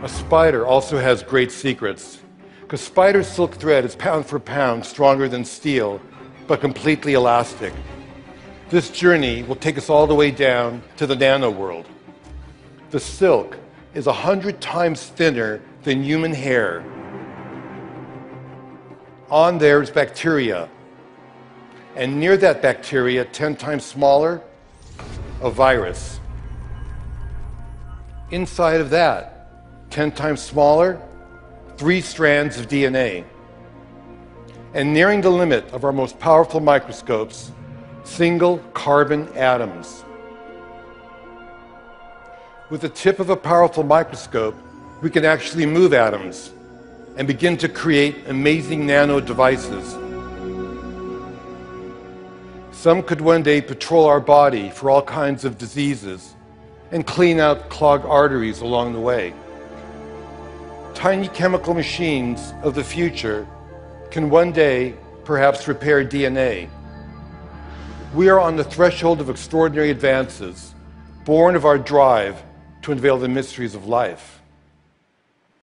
A spider also has great secrets, because spider silk thread is pound for pound stronger than steel, but completely elastic. This journey will take us all the way down to the nano world. The silk is a hundred times thinner than human hair. On there is bacteria, and near that bacteria, 10 times smaller, a virus. Inside of that, 10 times smaller, three strands of DNA. And nearing the limit of our most powerful microscopes, single carbon atoms. With the tip of a powerful microscope, we can actually move atoms and begin to create amazing nano devices. Some could one day patrol our body for all kinds of diseases and clean out clogged arteries along the way. Tiny chemical machines of the future can one day perhaps repair DNA. We are on the threshold of extraordinary advances, born of our drive to unveil the mysteries of life.